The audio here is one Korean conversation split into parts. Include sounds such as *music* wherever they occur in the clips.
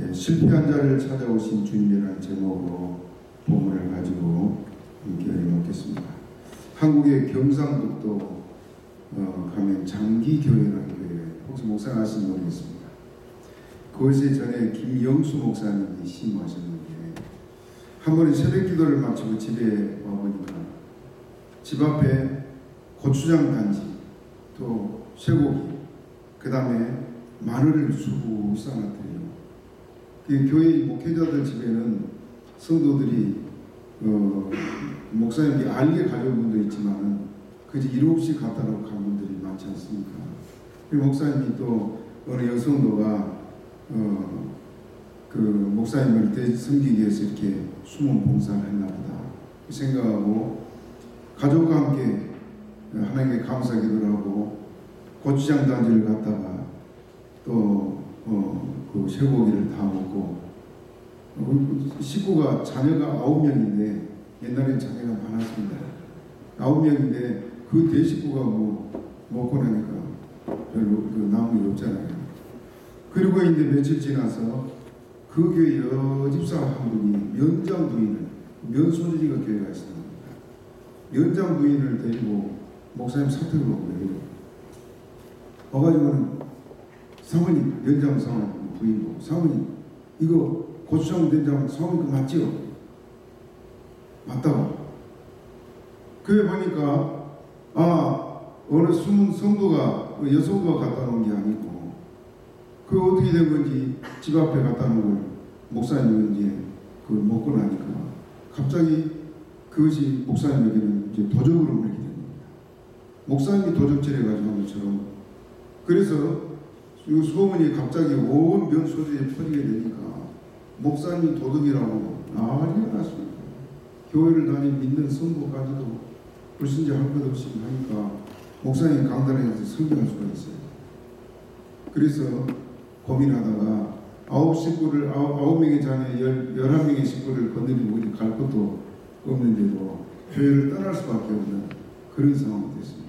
예, 실패한 자를 찾아오신 주님이라는 제목으로 본문을 가지고 함께 읽겠습니다. 한국의 경상북도 어, 가면 장기교회라는 교회 혹시 목사 아시는 분 있습니다. 그것에 전에 김영수 목사님이 심호하셨는데 한 번에 새벽 기도를 마치고 집에 와보니까 집 앞에 고추장 단지 또 쇠고기 그 다음에 마늘을 수고. 그 교회 목회자들 집에는 성도들이 어, 목사님이 알게 가져온 분도 있지만 그지 일 없이 갖다 놓고 간 분들이 많지 않습니까? 그 목사님이 또 어느 여성도가 어, 그 목사님을 대 섬기기 위해서 이렇게 숨은 봉사를 했나 보다 생각하고 가족과 함께 하나님께 감사 기도를 하고 고추장 단지를 갖다가 또 어, 그 쇠고기를 다 먹고 어, 식구가 자녀가 아홉 명인데 옛날엔 자녀가 많았습니다. 아홉 명인데 그 대식구가 뭐 먹고 나니까 별로 그게 없잖아요. 그리고 이제 며칠 지나서 그 교회 여집사 한 분이 면장 부인을 면소리가 교회 가 있습니다. 면장 부인을 데리고 목사님 사택을 온 거예요. 와가지고는 사모님 면장 사모님 부인고 사모님 이거 고추장 된장 사모님 그 맞지요? 맞다고. 그에 보니까 아 어느 숨은 성도가 그 여성부가 갖다 놓은 게 아니고 그 어떻게 된 건지 집 앞에 갖다 놓은 걸 목사님이 이제 그 먹고 나니까 갑자기 그것이 목사님에게는 이제 도적으로 물리게 된 겁니다. 목사님이 도적질해 가지고 한 것처럼 그래서 이 소문이 갑자기 온 면소리에 퍼지게 되니까 목사님이 도둑이라고 난리가 났습니다. 교회를 다니는 믿는 성도까지도 불신자 할것 없이 하니까 목사님 강단에 서 설교할 수가 있어요. 그래서 고민하다가 아홉 식구를 아홉, 명의 자녀 열 열한 명의 식구를 건드리고 어디 갈 것도 없는데도 교회를 떠날 수밖에 없는 그런 상황이 됐습니다.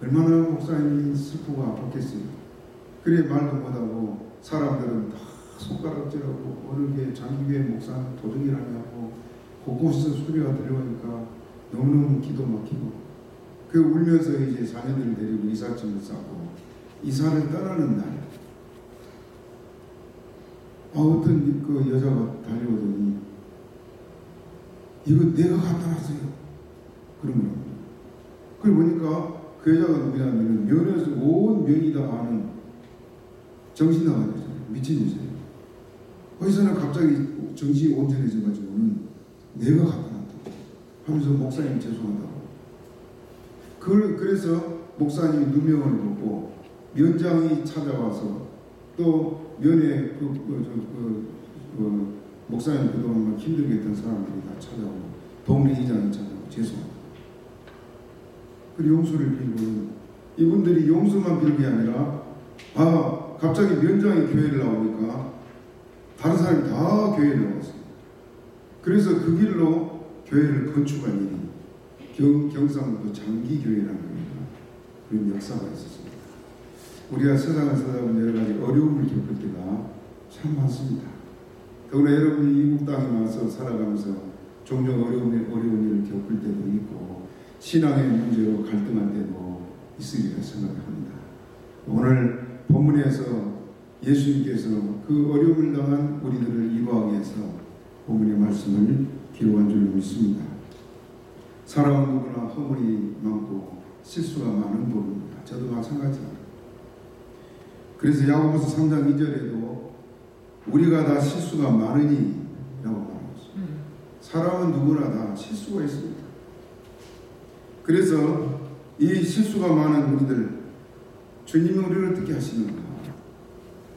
얼마나 목사님이 슬프고 아팠겠어요. 그래 말도 못하고 사람들은 다 손가락질하고 어느 게 장기교회 목사는 도둑이라냐고 곳곳에서 소리가 들려오니까 너무너무 기도 막히고 그 울면서 이제 자녀들을 데리고 이삿짐을 싸고 이사를 떠나는 날 아, 어떤 그 여자가 달려오더니 이거 내가 갖다 놨어요. 그런 거예요. 그걸 보니까 그 여자가 누구냐면 면에서 온 면이 다 아는 정신 나간 여자예요. 미친 여자예요. 거기서는 갑자기 정신이 온전해져 가지고는 내가 놨다고 하면서 목사님 죄송하다고. 그, 그래서 목사님이 누명을 벗고 면장이 찾아와서 또 면회 그, 그, 저, 그, 그 목사님 그동안 힘들게 했던 사람들이 다 찾아오고 동네 이장이 찾아오고 죄송하다. 그리고 용서를 빌고는 이분들이 용서만 빌는 게 아니라 아 갑자기 면장이 교회를 나오니까 다른 사람이 다 교회를 나왔어요. 그래서 그 길로 교회를 건축한 일이 경, 경상도 장기교회라는 교회가 그런 역사가 있었습니다. 우리가 세상을 살다 보면 여러 가지 어려움을 겪을 때가 참 많습니다. 더구나 여러분이 이국 땅에 와서 살아가면서 종종 어려운, 어려운 일을 겪을 때도 있고 신앙의 문제로 갈등할 때도 있으리라 생각합니다. 오늘 본문에서 예수님께서 그 어려움을 당한 우리들을 이루하기 위해서 본문의 말씀을 기록한 줄 믿습니다. 사람은 누구나 허물이 많고 실수가 많은 법입니다. 저도 마찬가지입니다. 그래서 야고보서 3장 2절에도 우리가 다 실수가 많으니 라고 말하고 있습니다. 사람은 누구나 다 실수가 있습니다. 그래서 이 실수가 많은 우리들 주님이 우리를 어떻게 하시는가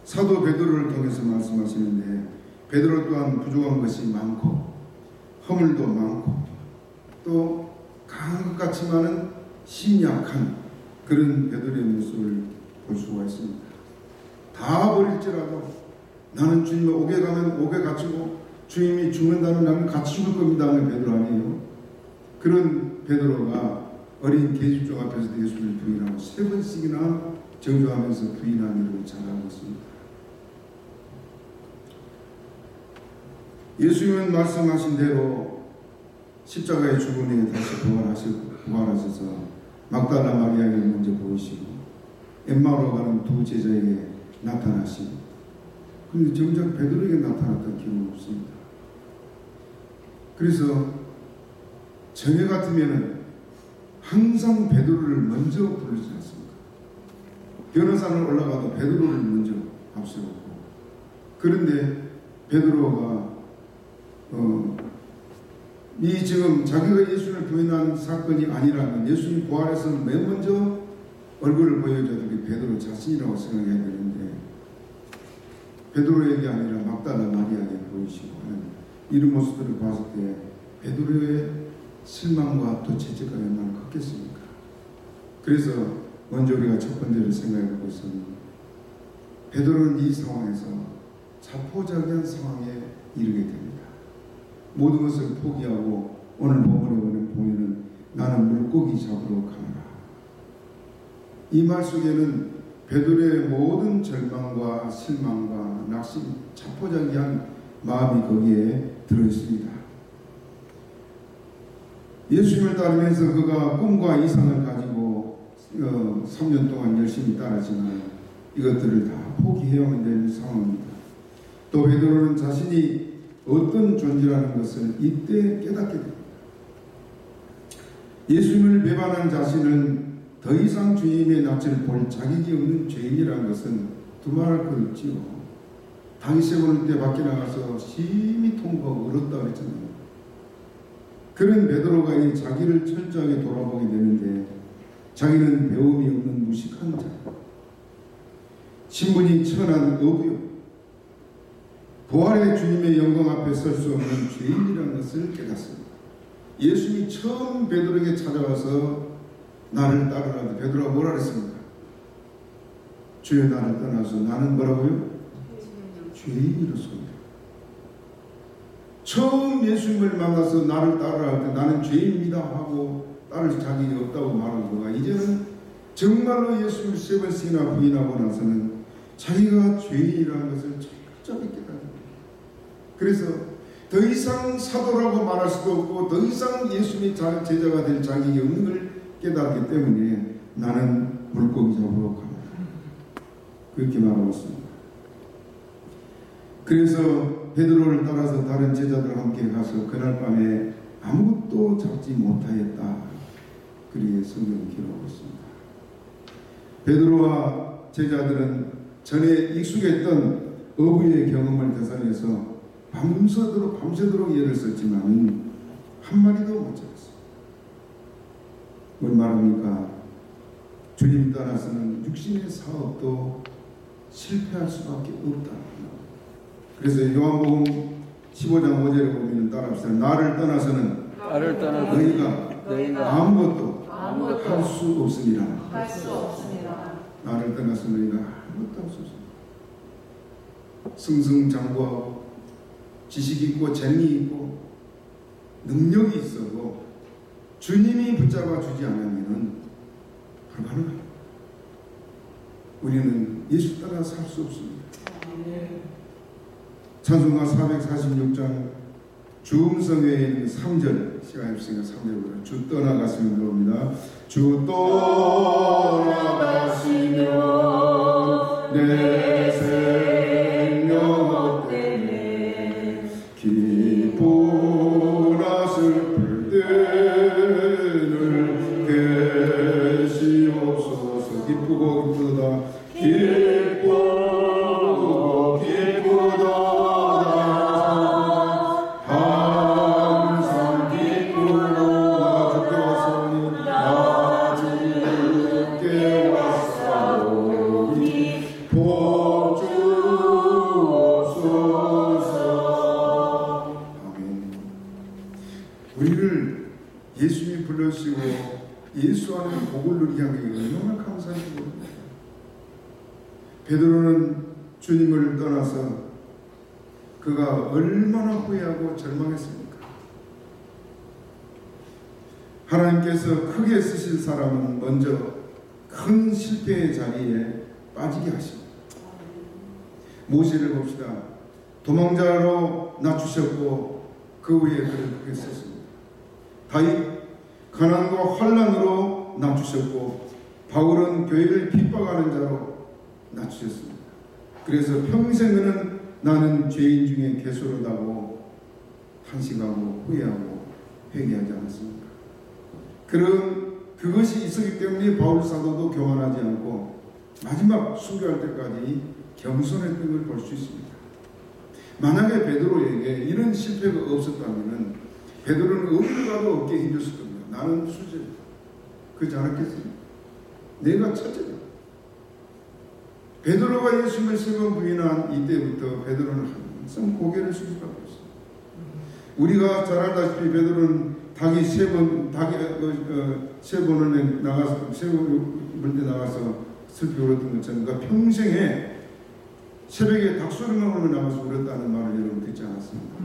사도 베드로를 통해서 말씀하시는데 베드로 또한 부족한 것이 많고 허물도 많고 또 강한 것 같지만은 심약한 그런 베드로의 모습을 볼 수가 있습니다. 다 버릴지라도 나는 주님 옥에 가면 옥에 갇히고 주님이 죽는다는 나는 같이 죽을 겁니다 하는 베드로 아니에요. 그런 베드로가 어린 계집종 앞에서 예수를 부인하고 세 번씩이나 정조하면서 부인한 일을 잘 알고 있습니다. 예수님은 말씀하신 대로 십자가의 죽음 후에 다시 부활하셔서 막달라 마리아에게 먼저 보이시고 엠마로 가는 두 제자에게 나타나시고 근데 정작 베드로에게 나타났던 기록은 없습니다. 그래서 전에 같으면은 항상 베드로를 먼저 부르지 않습니까? 변호사는 올라가도 베드로를 먼저 앞세우고 그런데 베드로가 어, 이 지금 자기가 예수를 부인한 사건이 아니라면 예수님 부활해서 맨 먼저 얼굴을 보여줘야 게 베드로 자신이라고 생각해야 되는데 베드로에게 아니라 막달라 마리아에게 보이시고 이런 모습들을 봤을 때 베드로의 실망과 또 죄책감이 얼마나 컸겠습니까? 그래서 먼저 우리가 첫 번째로 생각해 볼 것은 베드로는 이 상황에서 자포자기한 상황에 이르게 됩니다. 모든 것을 포기하고 오늘 본문에 보면 보면은 나는 물고기 잡으러 가노라. 이 말 속에는 베드로의 모든 절망과 실망과 낙심, 자포자기한 마음이 거기에 들어 있습니다. 예수님을 따르면서 그가 꿈과 이상을 가지고 어, 3년 동안 열심히 따르지만 이것들을 다 포기해야만 되는 상황입니다. 또 베드로는 자신이 어떤 존재라는 것을 이때 깨닫게 됩니다. 예수님을 배반한 자신은 더 이상 주님의 낯을 볼 자격이 없는 죄인이라는 것은 두말할 것 없지요. 당시에 보는 때 밖에 나가서 심히 통곡하고 울었다 그랬잖아요. 그런 베드로가 이 자기를 철저하게 돌아보게 되는데 자기는 배움이 없는 무식한 자, 신분이 천한 어부요, 부활의 주님의 영광 앞에 설 수 없는 죄인이라는 것을 깨닫습니다. 예수님이 처음 베드로에게 찾아와서 나를 따르라 베드로가 뭐라 그랬습니까? 주여 나를 떠나서 나는 뭐라고요? 죄인이로소이다. 처음 예수님을 만나서 나를 따르라 할때 나는 죄인입니다 하고 따를 자격이 없다고 말한 거가 이제는 정말로 예수님을 세 번씩이나 부인하고 나서는 자기가 죄인이라는 것을 철저히 깨닫습니다. 그래서 더 이상 사도라고 말할 수도 없고 더 이상 예수님의 제자가 될 자격이 없는 걸 깨닫기 때문에 나는 물고기 잡으러 갑니다. 그렇게 말하고 있습니다. 그래서 베드로를 따라서 다른 제자들과 함께 가서 그날 밤에 아무것도 잡지 못하였다. 그리에 성경 기록하고 있습니다. 베드로와 제자들은 전에 익숙했던 어부의 경험을 대상해서 밤새도록 밤새도록 예를 썼지만 한 마리도 못 잡았어요. 뭘 말합니까? 주님 따라서는 육신의 사업도 실패할 수밖에 없다. 그래서 요한복음 15장 5절에 보면 따라 합시다. 나를 떠나서는 나를 떠나 너희가 너희가 아무것도 아무것도 할 수 없습니다. 할 수 없습니다. 나를 떠나서 너희가 아무것도 할 수 없습니다. 승승장구하고 지식 있고 재능이 있고 능력이 있어도 주님이 붙잡아 주지 않으면 불가능합니다. 우리는 예수 따라 살 수 없습니다. 찬송가 446장 주음성에 있는 3절 시간이 없으니까 3절보다 주 떠나갔으면 들어옵니다. 주 떠나가시며 내 탄식하고 후회하고 회개하지 않았습니까? 그런 그것이 있었기 때문에 바울 사도도 교만하지 않고 마지막 순교할 때까지 겸손했던 걸 볼 수 있습니다. 만약에 베드로에게 이런 실패가 없었다면 베드로는 어디를 가도 어깨에 힘줬을 겁니다. 나는 수제. 그렇지 않았겠습니까? 내가 첫째다. 베드로가 예수님을 세번 부인한 이때부터 베드로는 항상 고개를 숙이고 있어요. 우리가 잘 알다시피 베드로는 닭이 세 번, 닭이 어, 어, 세 번을 나가서 세번 물때 나가서 슬피 울었던 것처럼 그러니까 평생에 새벽에 닭 소리만 울면 나가서 울었다는 말을 여러분 듣지 않았습니까?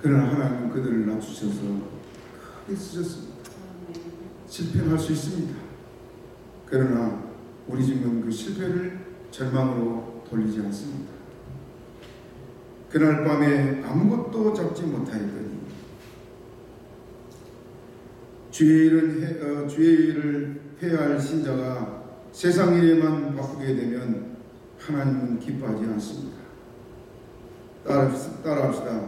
그러나 하나님은 그들을 낮추셔서 크게 쓰셨습니다. 실패는 할수 있습니다. 그러나 우리 집은 그 실패를 절망으로 돌리지 않습니다. 그날 밤에 아무것도 잡지 못하였더니 주의 일은 해, 어, 주의 일을 해야 할 신자가 세상 일에만 바꾸게 되면 하나님은 기뻐하지 않습니다. 따라합시다. 따라합시다.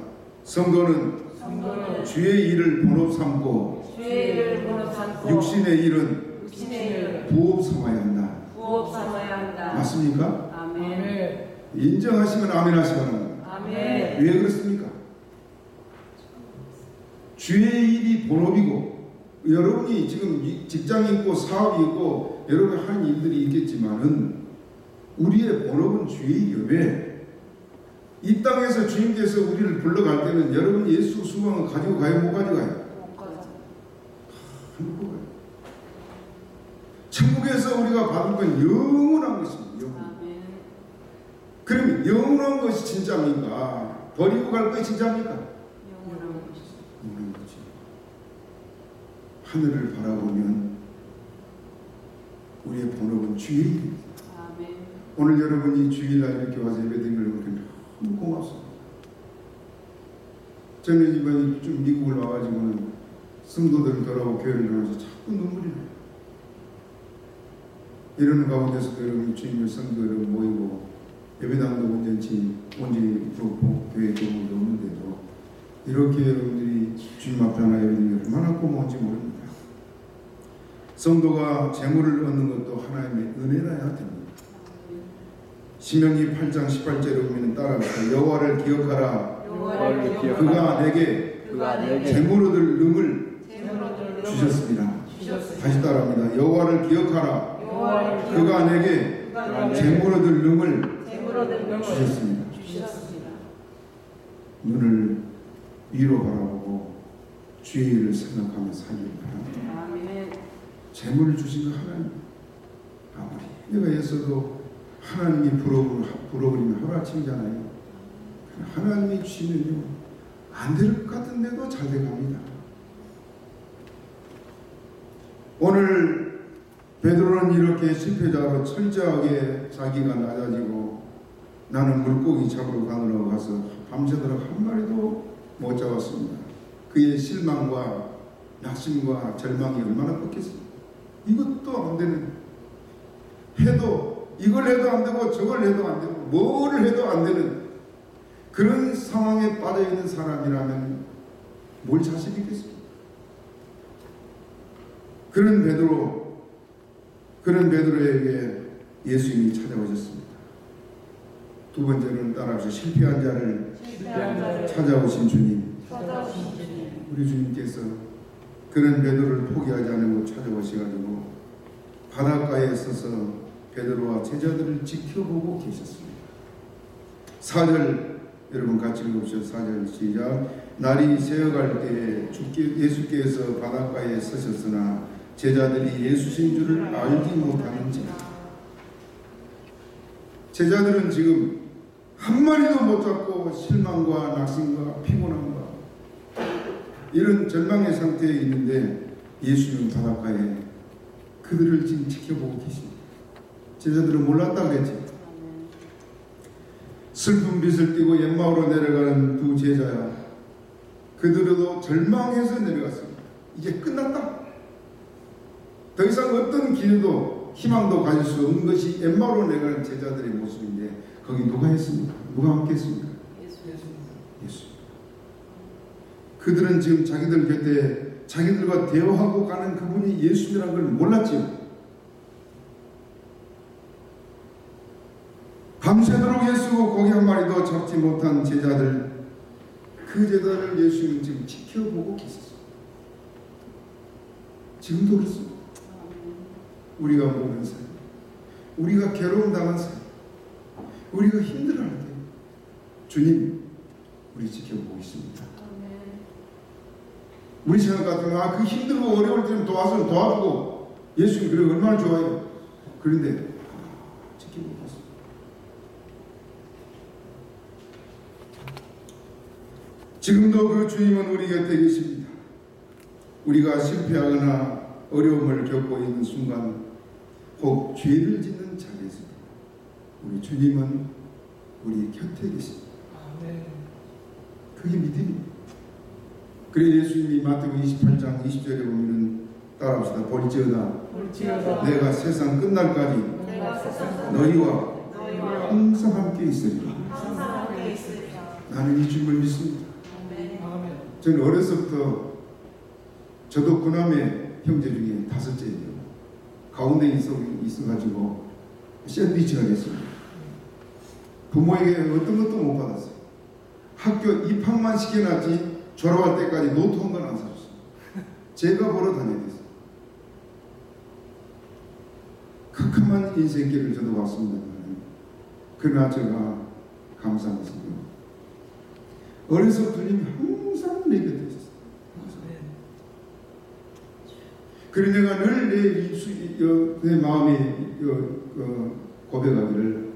성도는 성도는 주의 일을 본업 삼고 삼고 육신의 일은 육신의 부업 삼아야 한다. 부업 삼아야 한다. 맞습니까? 아멘. 인정하시면 아멘 하시 바랍니다. 아멘. 왜 그렇습니까? 주의 일이 본업이고 여러분이 지금 이- 직장이 있고 사업이 있고 여러분 하는 일들이 있겠지만은 우리의 본업은 주의 일이요. 왜? 이 땅에서 주님께서 우리를 불러갈 때는 여러분 예수 수강을 가지고 가요? 못 가지고 가요? 못 가져. 가지고 가요. 천국에서 우리가 받을 건 영원한 것입니다. 그럼 영원한 것이 진짜입니까? 버리고 갈 것이 진짜입니까? 영원한 것이. 하늘을 바라보면 우리의 본업은 주일입니다. 아멘. 오늘 여러분이 주일날 이렇게 와서 예배드린 걸 너무 고맙습니다. 저는 이번에 좀 미국을 와가지고는 성도들을 돌아오고 교회를 돌아서 자꾸 눈물이 나요. 이러는 가운데서도 여러분이 주님을 성도 여러분 모이고 예배당도 온전치 온전히 그렇고 교회 도움도 없는데도 이렇게 여러분들이 주님 앞에 하나 게 얼마나 고마운지 모릅니다. 성도가 재물을 얻는 것도 하나님의 은혜라야 됩니다. 신명기 8장 18절에 보면 따라합시다. 여호와를 기억하라. 여호와를 기억하라. 그가 내게 그가 내게 재물 얻을 능을 주셨습니다. 주셨습니다. 다시 따라합니다. 여호와를 기억하라. 여호와를 그가 내게 그가 내게 재물 얻을 능을 주셨습니다. 주셨습니다. 눈을 위로 바라보고 주의 일을 생각하며 살기를 바랍니다. 아멘. 재물을 주신 거 하나님. 아무리 내가 애써도 하나님이 불어버리면 하루아침이잖아요. 하나님이 주시면요. 안 될 것 같은데도 잘 돼갑니다. 오늘 베드로는 이렇게 실패자로 철저하게 자기가 낮아지고 나는 물고기 잡으러 가느라고 가서 밤새도록 한 마리도 못 잡았습니다. 그의 실망과 낙심과 절망이 얼마나 컸겠습니까? 이것도 안 되는 해도 이걸 해도 안 되고 저걸 해도 안 되고 뭐를 해도 안 되는 그런 상황에 빠져 있는 사람이라면 뭘 자신 있겠습니까? 그런 베드로 그런 베드로에게 예수님이 찾아오셨습니다. 두 번째는 따라서 실패한 자를 찾아오신 주님. 우리 주님께서 그런 베드로를 포기하지 않고 찾아오셔가지고 바닷가에 서서 베드로와 제자들을 지켜보고 계셨습니다. 4절 여러분 같이 읽읍시다. 4절 시작 날이 새어갈 때에 주께, 예수께서 바닷가에 서셨으나 제자들이 예수신 줄을 알지 못하는지 제자들은 지금 한 마리도 못 잡고 실망과 낙심과 피곤함과 이런 절망의 상태에 있는데 예수님은 바닷가에 그들을 지금 지켜보고 계십니다. 제자들은 몰랐다 그랬지. 슬픈 빛을 띠고 옛마을로 내려가는 두 제자야. 그들도 절망해서 내려갔습니다. 이제 끝났다. 더 이상 어떤 기회도 희망도 가질 수 없는 것이 옛마을로 내려가는 제자들의 모습인데 거기 누가 했습니까? 누가 함께 했습니까? 예수. 그들은 지금 자기들 곁에 자기들과 대화하고 가는 그분이 예수님이라는 걸 몰랐지요. 밤새도록 예수고 고기 한 마리도 잡지 못한 제자들 그 제자를 예수님은 지금 지켜보고 계셨어요. 지금도 그렇습니다. 우리가 모르는 사이, 우리가 괴로움 당한 사이, 우리가 힘들어할 때 주님 우리 지켜보고 있습니다. 우리 생각 같으면 아 그 힘들고 어려울 때는 도와서 도와주고 예수님 그래 얼마나 좋아요. 그런데 아, 지켜보고 있습니다. 지금도 그 주님은 우리 곁에 계십니다. 우리가 실패하거나 어려움을 겪고 있는 순간 혹 죄를 짓는 우리 주님은 우리 곁에 계십니다. 그게 믿음입니다. 그래 예수님이 마태복음 28장 20절에 보면은 따라합시다. 볼지어다 내가 세상 끝날까지 너희와 항상 함께 있으리라. 나는 이 주님을 믿습니다. 저는 어려서부터 저도 구남매 형제 중에 다섯째예요. 가운데 있어 있어가지고 샌드위치가 됐습니다. 부모에게 어떤 것도 못 받았어요. 학교 입학만 시켜놨지 졸업할 때까지 노트 한 권 안 사줬어요. 제가 벌러 다녀야 됐어요. 캄캄한 인생길을 저도 왔습니다. 그러나 제가 감사한 것은 어려서 주님이 항상 내 곁에 있었어요. 그래 내가 늘내 어, 내 마음에 어, 어, 고백하기를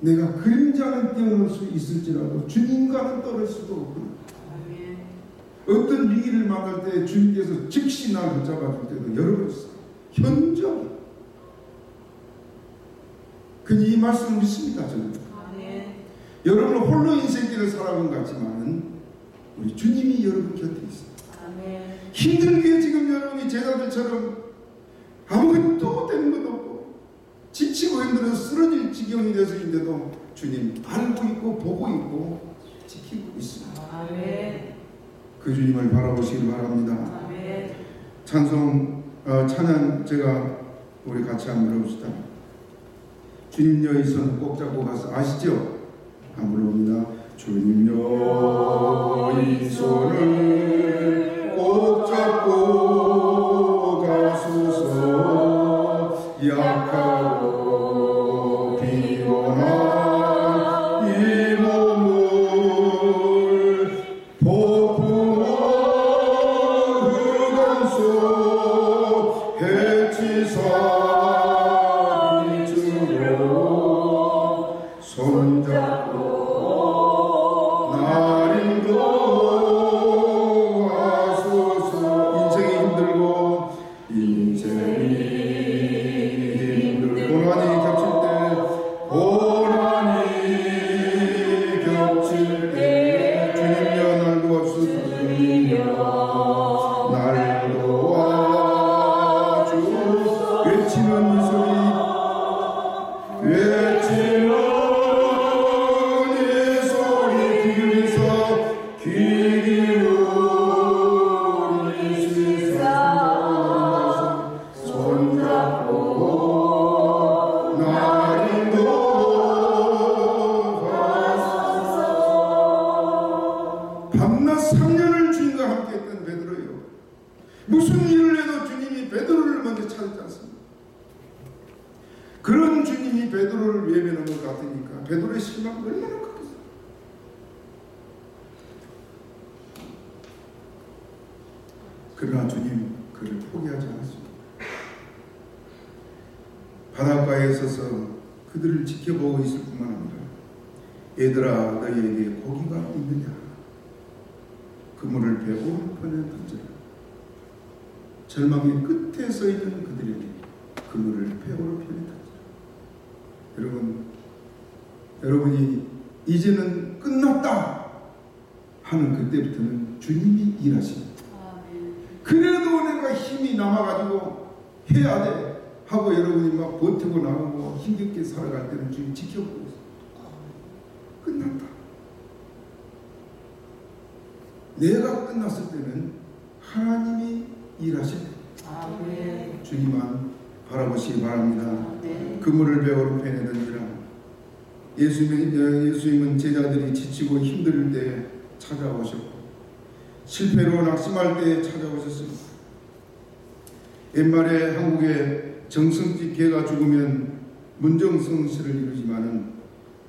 내가 그림자는 뛰어넘을 수 있을지라도 주님과는 떨어질 수도 없구나. 어떤 위기를 만날 때 주님께서 즉시 나를 붙잡아 줄 때도 여러 있어요. 현저. 그이 말씀을 믿습니다. 저는. 여러분은 홀로 인생길을 살아온 것 같지만은 우리 주님이 여러분 곁에 있어요. 힘들게 지금 여러분이 제자들처럼 아무것도 되는 것도 없고 지치고 힘들어서 쓰러질 지경이 돼서인데도 주님 알고 있고 보고 있고 지키고 있습니다. 그 주님을 바라보시길 바랍니다. 찬송 어, 찬양 제가 우리 같이 한번 불러봅시다. 주님여 이손꼭 잡고 가서 아시죠? 밤낮 3년을 주님과 함께 했던 베드로요 무슨 일을 해도 주님이 베드로를 먼저 찾지 않습니다 그런 주님이 베드로를 외면한 것 같으니까 베드로의 실망 얼마나 컸겠어요. 그러나 주님 그를 포기하지 않았습니다. 바닷가에 서서 그들을 지켜보고 있을 뿐만 아니라 얘들아 너희에게 고기가 있느냐 그물을 배 오른편에 던져라 절망의 끝에 서 있는 그들에게 그물을 배 오른편에 던져라 여러분, 여러분이 이제는 끝났다 하는 그때부터는 주님이 일하십니다. 아멘. 그래도 내가 힘이 남아가지고 해야 돼 하고 여러분이 막 버티고 나가고 힘겹게 살아갈 때는 주님 지켜보고 있어요. 끝났다. 내가 끝났을 때는 하나님이 일하실 아멘. 주님만 바라보시기 바랍니다. 아멘. 그물을 배우로 편에 던지라. 예수님, 예수님은 제자들이 지치고 힘들 때 찾아오셨고 실패로 낙심할 때 찾아오셨습니다. 옛말에 한국에 정승집 개가 죽으면 문정성시를 이루지만은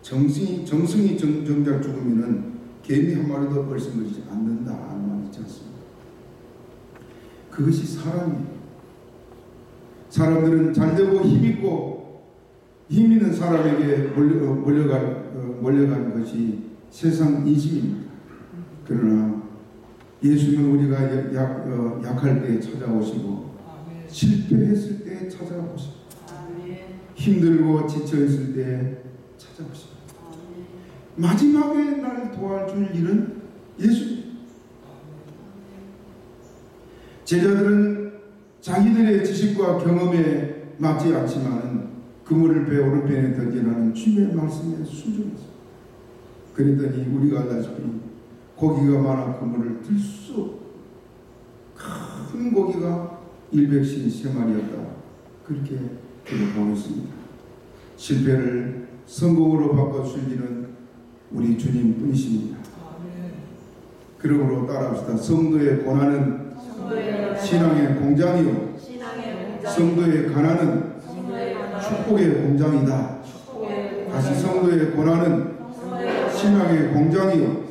정승이 정승이 정, 정작 죽으면은 개미 한 마리도 벌씀거리지 않는다 하는 말 있지 않습니까? 그것이 사람이에요. 사람들은 잘되고 힘있고 힘 있는 사람에게 몰려, 몰려간, 어, 몰려간 것이 세상 인심입니다. 그러나 예수는 우리가 약, 약, 어, 약할 때 찾아오시고 실패했을 때 찾아오시고 아멘. 힘들고 지쳐있을 때 찾아오시고. 마지막에 날 도와줄 일은 예수님. 제자들은 자기들의 지식과 경험에 맞지 않지만 그물을 배 오른편에 던지라는 주님의 말씀에 순종했어요. 그랬더니 우리가 알다시피 고기가 많아 그물을 들 수 큰 고기가 153마리였다. 그렇게 기록하고 있습니다. 실패를 성공으로 바꿔주시는 우리 주님 뿐이십니다. 그러므로 따라합시다. 성도의 고난은 신앙의 공장이요. 성도의 가난은. 축복의 공장이다. 다시. 성도의 고난은 신앙의 공장이요.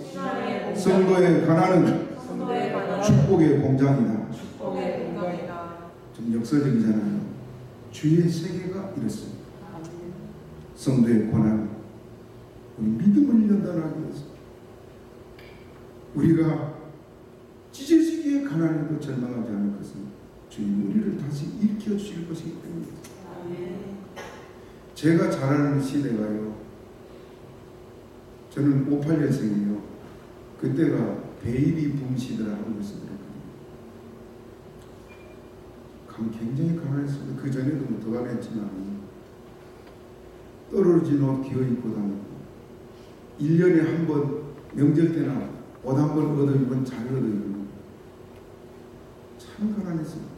성도의 가난은. 축복의 공장이다. 좀 역설적이잖아요. 주의 세계가 이렇습니다. 성도의 고난, 믿음을 연단하기 위해서 우리가 찢어지기에 가난해도 절망하지 않을 것은 주님 우리를 다시 일으켜 주실 것이기 때문입니다. 제가 잘 아는 시대가요. 저는 58년생이에요. 그때가 베이비 붐 시대라는 것을 들었거든요. 감 굉장히 가난했습니다. 그 전에도 뭐더 가난했지만 떨어진 옷 기어 입고 다니고 1년에 한 번 명절 때나 옷 한 번 얻어 입으면 잘 얻어 입고 참 가난했습니다.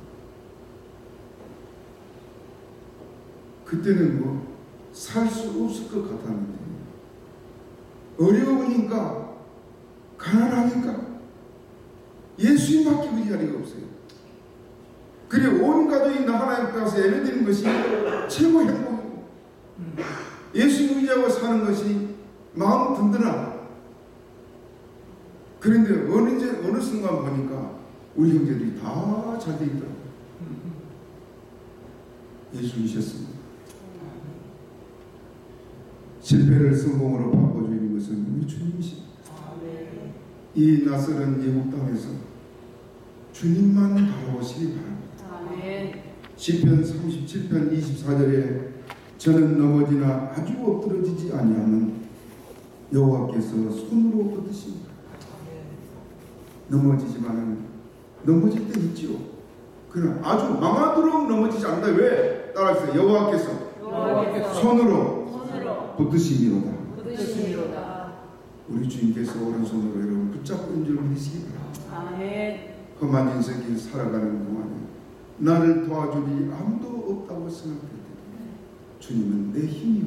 그때는 뭐 살 수 없을 것 같았는데 어려우니까 가난하니까 예수님 밖에 그 자리가 없어요. 그래 온 가족이 나 하나님 가서 예배드리는 것이 최고 행복이고 예수님 의지하고 사는 것이 마음 든든하고 그런데 어느 이제 어느 순간 보니까 우리 형제들이 다 잘 돼 있더라고요. 예수이셨습니다. 실패를 성공으로 바꿔주는 것은 우리 주님이십니다. 이 낯설은 예국 땅에서 주님만 바라보시기 바랍니다. 시편 37편 24절에 저는 넘어지나 아주 엎드러지지 아니하는 여호와께서 손으로 뻗으십니다. 넘어지지만은 넘어질 때 있지요. 그러나 아주 망하도록 넘어지지 않는다. 왜? 따라하세요. 여호와께서 여호와께서 손으로. 붙드시미로다. 우리 주님께서 오른손으로 여러분 붙잡고 있는 줄 믿으시기 바랍니다. 험한 인생길 살아가는 동안에 나를 도와주리 아무도 없다고 생각할 때 주님은 내 힘이요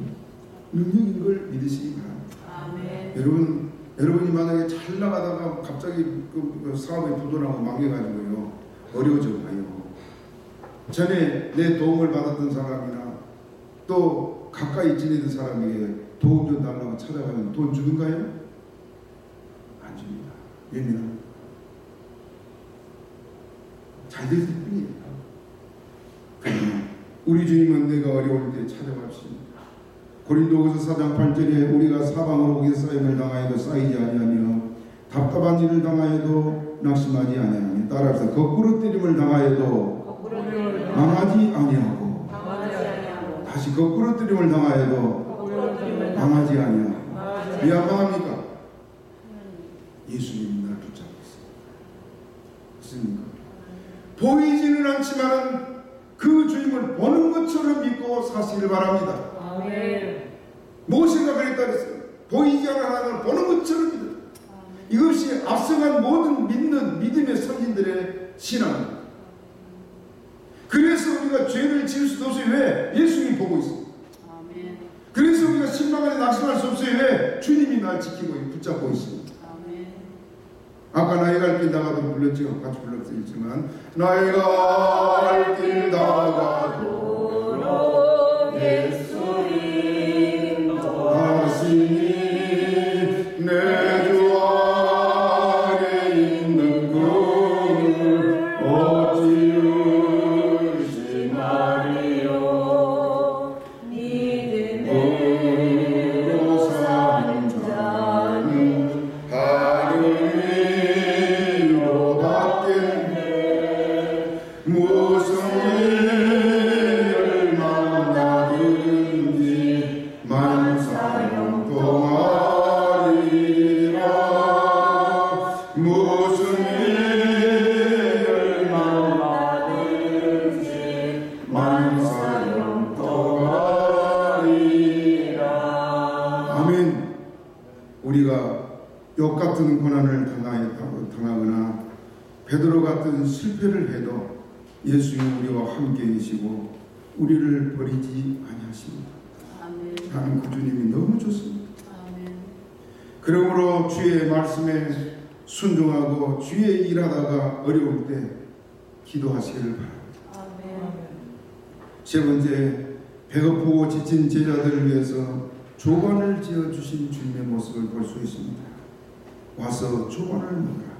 능력인 걸 믿으시기 바랍니다. 아멘. 여러분 여러분이 만약에 잘 나가다가 갑자기 그, 그 사업에 부도나고 망해가지고요 어려워져 가요. 전에 내 도움을 받았던 사람이나 또 가까이 지내던 사람에게 도움 좀 달라고 찾아가면 돈 주는가요? 안 줍니다. 왜냐면 잘 됐을 뿐이에요. 우리 주님은 내가 어려울 때 찾아갑시다. 고린도후서 4장 8절에 우리가 사방으로 오게 쌓임을 당하여도 쌓이지 아니하며 답답한 일을 당하여도 낙심하지 아니하며 따라서 거꾸로 때림을 당하여도 망하지 아니하고 다시 거꾸로 때림을 당하여도 망하지 아니하고 왜 안방합니까? 예수님이 날 붙잡고 있습니다. 보이지는 않지만 그 주님을 보는 것처럼 믿고 사시길 바랍니다. 아멘. 모세가 그랬다 그랬어요. 보이지 않는 하나님을 보는 것처럼 믿어. 이것이 앞서간 모든 믿는 믿음의 선진들의 신앙입니다. 그래서 우리가 죄를 지을 수도 없어요. 왜? 예수님이 보고. 아멘. 그래서 우리가 신망에 낙심할 수 없어요. 왜? 주님이 날 지키고 붙잡고 있습니다. 아멘. 아까 나이가 할길 나가도 불렀죠. 같이 불렀지만 나이가 할길 나가도 실패를 해도 예수님 우리와 함께 계시고 우리를 버리지 아니하십니다. 아멘. 그 주님이 너무 좋습니다. 아멘. 그러므로 주의 말씀에 순종하고 주의 일하다가 어려울 때 기도하시기를 바랍니다. 아멘. 세 번째, 배고프고 지친 제자들을 위해서 조반을 지어 주신 주님의 모습을 볼 수 있습니다. 와서 조반을 먹으라.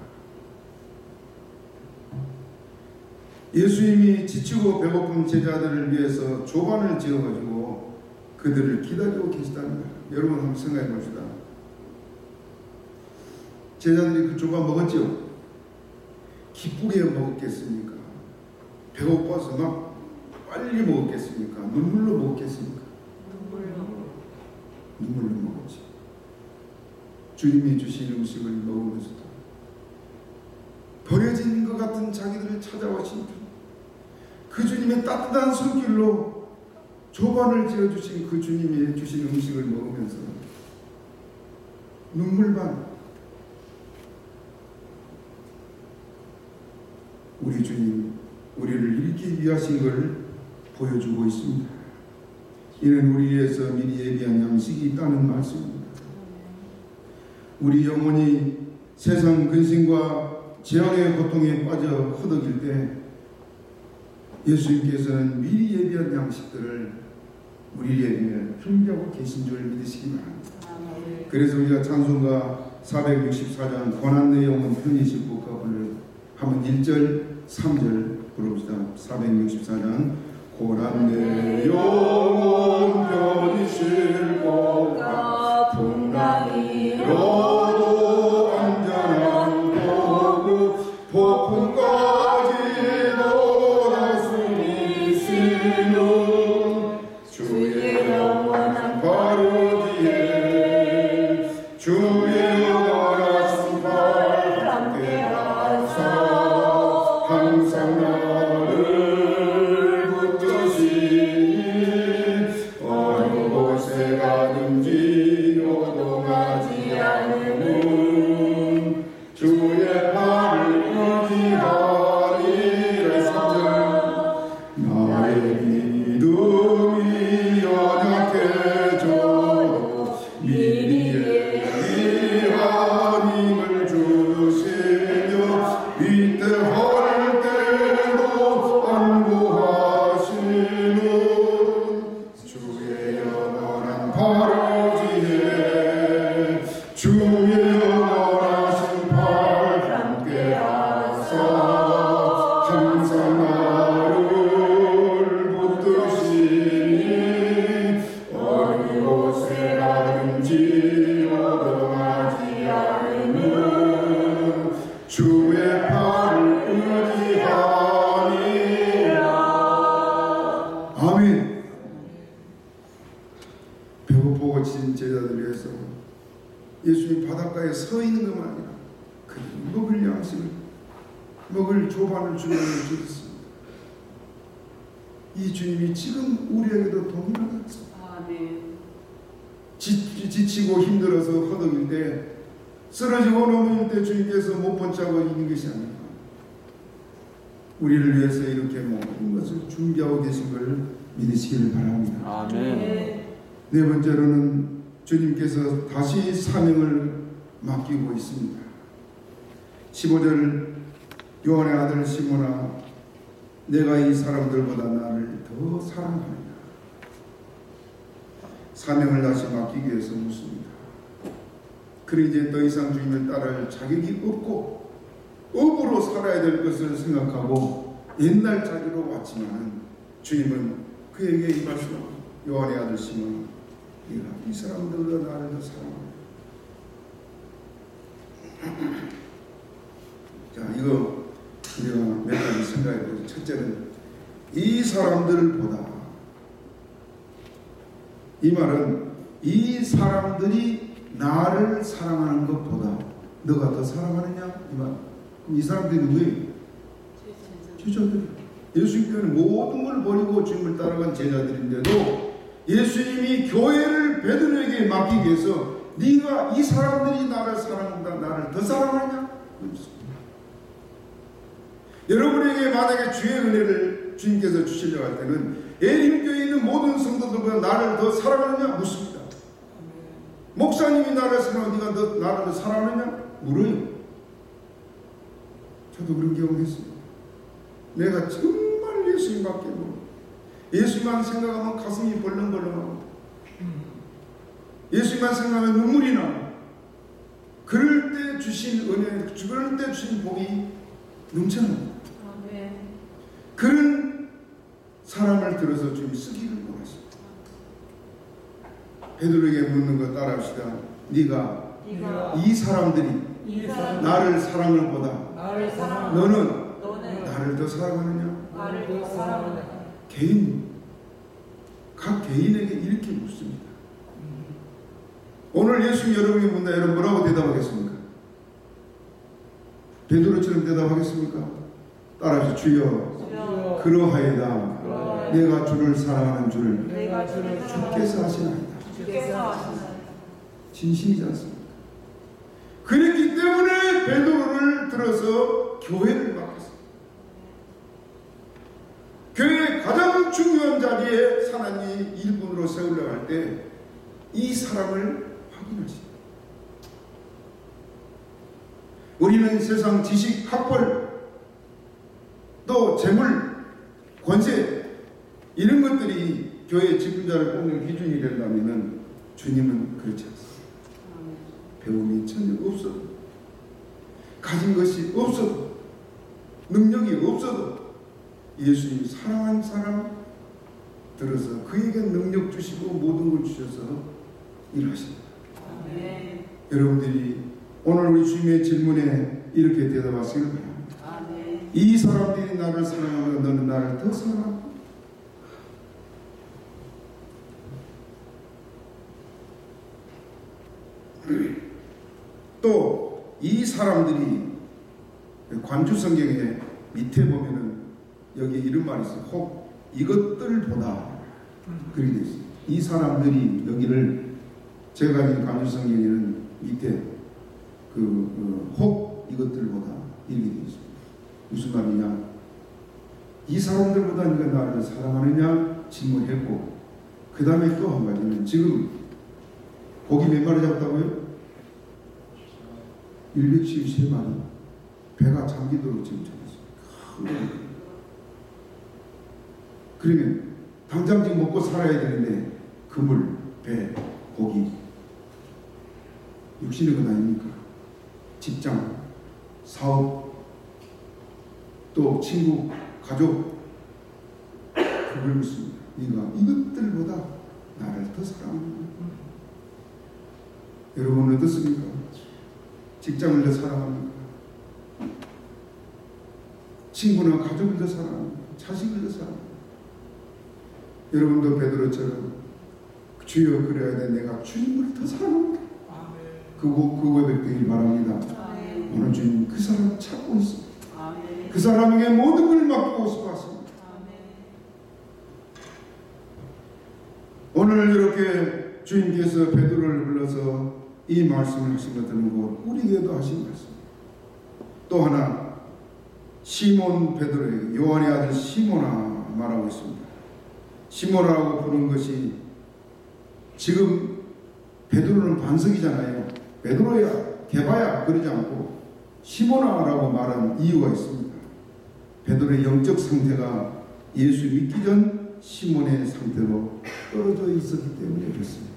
예수님이 지치고 배고픈 제자들을 위해서 조반을 지어가지고 그들을 기다리고 계시다는 거예요. 여러분 한번 생각해 봅시다. 제자들이 그 조반 먹었죠? 기쁘게 먹었겠습니까? 배고파서 막 빨리 먹었겠습니까? 눈물로 먹겠습니까? 눈물로. 눈물로 먹었지. 주님이 주신 음식을 먹으면서도 버려진 것 같은 자기들을 찾아오신 주. 그 주님의 따뜻한 손길로 조반을 지어주신 그 주님이 주신 음식을 먹으면서 눈물만 우리 주님 우리를 이렇게 위하신 걸 보여주고 있습니다. 이는 우리 위해서 미리 예비한 양식이 있다는 말씀입니다. 우리 영혼이 세상 근심과 재앙의 고통에 빠져 허덕일 때 예수님께서는 미리 예비한 양식들을 우리에게 준비하고 계신 줄 믿으시기 바랍니다. 그래서 우리가 찬송가 464장 고난의 영혼 편이실 복합을 한번 1절 3절 부릅시다. 464장 고난의 영혼 편이실 복합 풍랑이로 지, 지치고 힘들어서 허덕일 때 쓰러지고 넘어질 때 주님께서 못 번쩍하고 있는 것이 아닙니다. 우리를 위해서 이렇게 모든 것을 준비하고 계신 걸 믿으시기를 바랍니다. 아멘. 네 번째로는 주님께서 다시 사명을 맡기고 있습니다. 15절 요한의 아들 시모나 내가 이 사람들보다 나를 더 사랑하느냐 사명을 다시 맡기기 위해서 묻습니다. 그리 이제 더 이상 주님을 따를 자격이 없고 업으로 살아야 될 것을 생각하고 옛날 자리로 왔지만 주님은 그에게 이 말씀 요한의 아들 시몬 네가 이 사람들보다 나를 더 사랑한다. *clears throat* 자 이거 우리가 몇 가지 생각해 보죠. 첫째는 이 사람들보다 이 말은 이 사람들이 나를 사랑하는 것보다 너가 더 사랑하느냐 이 말. 그럼 이 사람들이 누구예요? 제자들. 예수님께는 모든 걸 버리고 주님을 따라간 제자들인데도 예수님이 교회를 베드로에게 맡기기 위해서 네가 이 사람들이 나를 사랑한다 나를 더 사랑하냐? 여러분에게 만약에 주의 은혜를 주님께서 주시려고 할 때는 예림교회에 있는 모든 성도들보다 나를 더 사랑하느냐? 묻습니다. 목사님이 나를 사랑하고 네가 너, 나를 더 사랑하느냐? 물어요. 저도 그런 경험했습니다. 내가 정말 예수님밖에 모르고 예수님만 생각하면 가슴이 벌렁벌렁하고 예수님만 생각하면 눈물이 나. 그럴 때 주신 은혜, 그럴 때 주신 복이 넘쳐납니다. 아멘. 그런 사람을 들어서 주님 쓰기를 원하십니다. 베드로에게 묻는 거 따라합시다. 네가 네가 이 사람들이 이 사람 나를 사랑을 보다 나를 사랑하는 너는 너는 나를 더 사랑하느냐? 나를 더 사랑하느냐? 개인 각 개인에게 이렇게 묻습니다. 오늘 예수 여러분이 묻나 여러분 뭐라고 대답하겠습니까? 베드로처럼 대답하겠습니까? 따라서 주여 주여 그러하이다. 내가 주를 사랑하는 줄 내가 주를 주께서 하시나이다. 주께서 하시는 진심이지 않습니까? 그랬기 때문에 베드로를 들어서 교회를 맡겼습니다. 교회의 가장 중요한 자리에 하나님이 일꾼으로 세우려고 할 때 이 사람을 확인하십니다. 우리는 세상 지식, 학벌, 또 재물, 권세 이런 것들이 교회의 직분자를 뽑는 기준이 된다면 주님은 그렇지 않습니다. 배움이 전혀 없어도 가진 것이 없어도 능력이 없어도 예수님 사랑한 사람 들어서 그에게 능력 주시고 모든 걸 주셔서 일하십니다. 아멘. 여러분들이 오늘 우리 주님의 질문에 이렇게 대답하시길 바랍니다. 아멘. 이 사람들이 나를 사랑하면 너는 나를 더 사랑한다. 또 이 사람들이 관주 성경에 밑에 보면은 여기 이런 말이 있어요. 혹 이것들보다 그렇게 돼 있어요. 이 사람들이 여기를 제가 가진 관주 성경에는 밑에 그, 그, 혹 이것들보다 이렇게 되어 있습니다. 무슨 말이냐? 이 사람들보다 네가 나를 사랑하느냐 질문했고 그 다음에 또 한 가지는 지금 고기 몇 마리 잡았다고요? 173마리 배가 잠기도록 지금 잡았어요. 그러면 당장 지금 먹고 살아야 되는데 그물, 배, 고기 육신의 것 아닙니까? 직장, 사업, 또 친구, 가족 그걸 묻습니다. 네가 이것들보다 나를 더 사랑하느냐? 여러분 어떻습니까? 직장을 더 사랑합니까? 친구나 가족을 더 사랑합니까? 자식을 더 사랑합니까? 여러분도 베드로처럼 주여 그래야 돼 내가 주님을 더 사랑합니다. 그 그, 고- 그 고백 되길 바랍니다. 아멘. 오늘 주님 그 사람 찾고 있습니다. 아멘. 그 사람에게 모든 걸 맡기고 싶어 하십니다. 아멘. 오늘 이렇게 주님께서 베드로를 불러서 이 말씀을 하신 것 들은 곧 우리에게도 하신 말씀. 또 하나 시몬 베드로에게 요한의 아들 시몬아 말하고 있습니다. 시몬아라고 부른 것이 지금 베드로는 반석이잖아요. 베드로야 개바야 그러지 않고 시몬아라고 말한 이유가 있습니다. 베드로의 영적 상태가 예수 믿기 전 시몬의 상태로 떨어져 있었기 때문에 그렇습니다.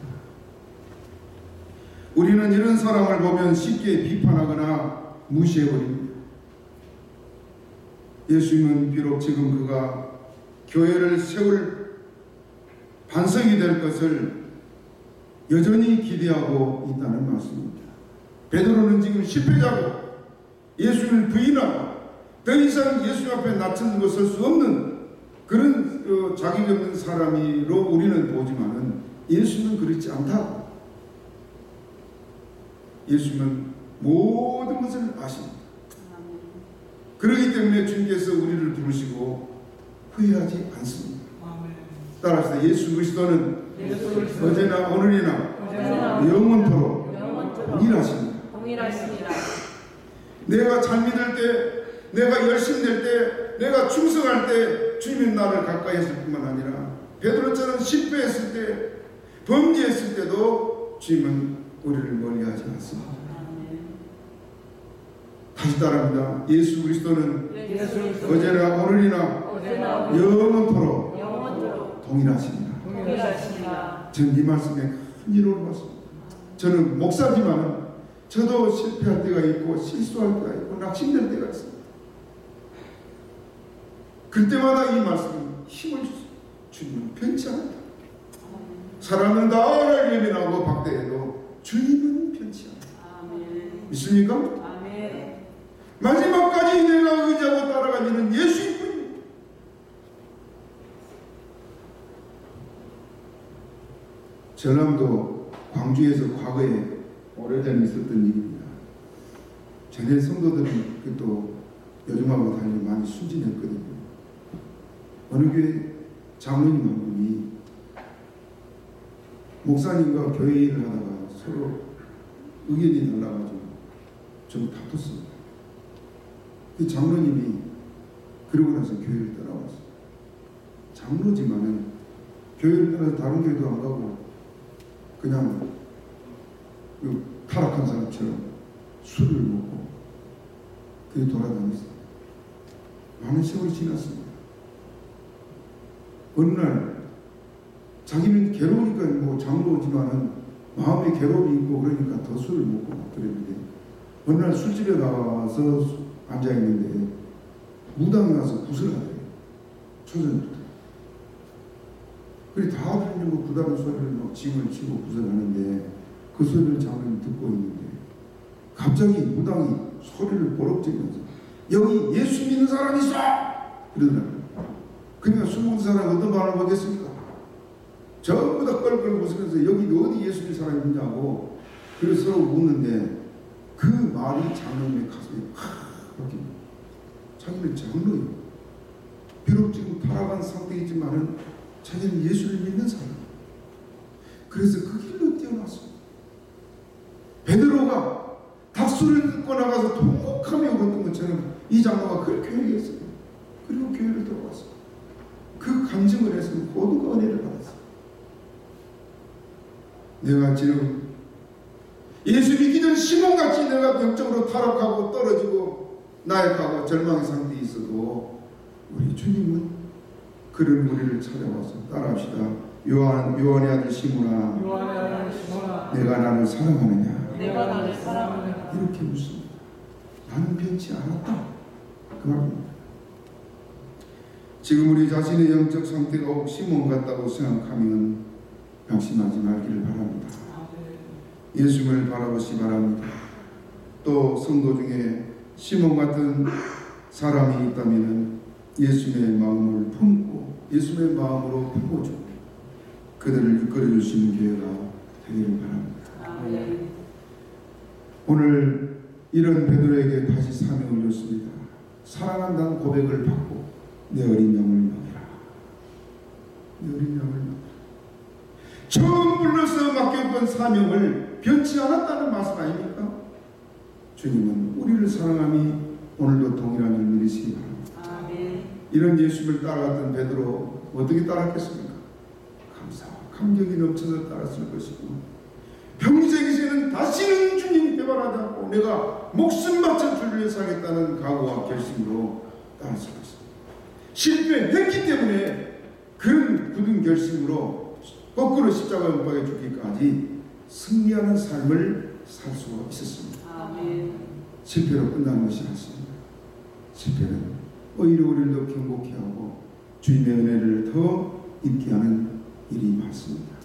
우리는 이런 사람을 보면 쉽게 비판하거나 무시해버립니다. 예수님은 비록 지금 그가 교회를 세울 반석이 될 것을 여전히 기대하고 있다는 말씀입니다. 베드로는 지금 실패자고 예수님을 부인하고 더 이상 예수 앞에 낯선 서설 수 없는 그런 어, 자격이 없는 사람이로 우리는 보지만은 예수는 그렇지 않다. 예수는 모든 것을 아십니다. 그렇기 때문에 주님께서 우리를 부르시고 후회하지 않습니다. 따라서 예수 그리스도는 어제나 오늘이나 영원토록 동일하십니다. 동일하십니다. 내가 잘 믿을 때, 내가 열심히 될 때, 내가 충성할 때 주님이 나를 가까이 했을 뿐만 아니라 베드로처럼 실패했을 때, 범죄했을 때도 주님은 우리를 멀리하지 않습니다. 아멘. 다시 따라합니다. 예수 그리스도는 어제나 오늘이나 영원토록 영원토록 동일하십니다. 동일하십니다. 저는 이 말씀에 큰 위로를 받습니다. 저는 목사지만 저도 실패할 때가 있고 실수할 때가 있고 낙심될 때가 있습니다. 그때마다 이 말씀은 힘을. 주님은 변치 않다. 사람은 다 예민하고 박대해도 주님은 변치 않다. 아멘. 믿습니까? 아멘. 마지막까지 내가 의지하고 따라가기는 예수일 뿐입니다. 전남도 광주에서 과거에 오래전에 있었던 일입니다. 전에 성도들은 그또 요즘하고 달리 많이 순진했거든요. 어느 교회 장로님 한 분이 목사님과 교회 일을 하다가 서로 의견이 달라가지고 좀 다퉜습니다. 그 장로님이 그러고 나서 교회를 떠나왔어요. 장로지만은 교회를 떠나서 다른 교회도 안 가고 그냥 그 타락한 사람처럼 술을 먹고 그게 돌아다녔어요. 많은 세월이 지났습니다. 어느 날 자기는 괴로우니까 뭐 장로지만은 마음에 괴로움이 있고 그러니까 더 술을 먹고 막 그랬는데 어느 날 술집에 가서 앉아 있는데 무당이 와서 굿을 하더래요. 초전부터. 그래 다 들리고 부다는 소리를 막 짐을 치고 굿을 하는데 그 소리를 장로님 듣고 있는데 갑자기 무당이 소리를 보럭지면서 여기 예수 믿는 사람이 있어! 이러더라고요. 그러니까 술 먹는 사람이 어떤 말을 하겠습니까? 전부 다 껄껄 웃으면서 여기 어디 예수 믿는 사람이 있냐고 그래서 묻는데 그 말이 장로님의 가슴에 확 박힙니다. 자기는 장로예요. 비록 지금 타락한 상태이지만은 자기는 예수를 믿는 사람. 그래서 그 길로 뛰어났습니다. 베드로가 닭소리를 듣고 나가서 통곡하며 울었던 것처럼 이 장로가 그렇게 얘기했어요. 그리고 교회를 들어갔어요. 그 감정을 해서 모두가 은혜를 받았어요. 내가 지금 예수 믿기 전 시몬같이 내가 영적으로 타락하고 떨어지고 나약하고 절망의 상태에 있어도 우리 주님은 그런 우리를 찾아와서 따라합시다. 요한 요한의 아들 시몬아, 요한의 아들 시몬아 내가 나를 사랑하느냐? 내가 나를 사랑하느냐 이렇게 묻습니다. 나는 변치 않았다. 그 말입니다. 지금 우리 자신의 영적 상태가 혹 시몬 같다고 생각하면 방심하지 말기를 바랍니다. 예수님을 바라보시 바랍니다. 또 성도 중에 시몬 같은 사람이 있다면 예수님의 마음을 품고 예수님의 마음으로 품어주고 그들을 이끌어 주시는 교회가 되기를 바랍니다. 오늘 이런 베드로에게 다시 사명을 줬습니다. 사랑한다는 고백을 받고 내 어린 양을 먹이라. 내 어린 양을 먹이라. 처음 맡겼던 사명을 변치 않았다는 말씀 아닙니까? 주님은 우리를 사랑함이 오늘도 동일한 일 믿으시기 바랍니다. 아멘. 이런 예수님을 따라갔던 베드로 어떻게 따랐겠습니까? 감사와 감격이 넘쳐서 따랐을 것이고 평생에서는 다시는 주님 배반하지 않고 내가 목숨 바쳐 주를 위해 살겠다는 각오와 결심으로 따랐을 것입니다. 실패했기 때문에 그런 굳은 결심으로 거꾸로 십자가 못 박에 죽기까지 승리하는 삶을 살 수가 있었습니다. 아멘. 실패로 끝나는 것이 아닙니다. 실패는 오히려 우리를 더 경고케 하고 주님의 은혜를 더 입게 하는 일이 많습니다.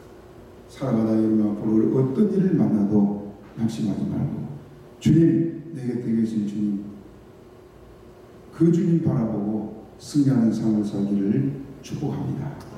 살아가다 여러분 앞으로 어떤 일을 만나도 낙심하지 말고 주님 내 곁에 계신 주님 그 주님 바라보고 승리하는 삶을 살기를 축복합니다.